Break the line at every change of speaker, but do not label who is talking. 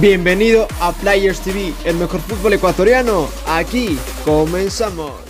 Bienvenido a Players TV, el mejor fútbol ecuatoriano. Aquí comenzamos.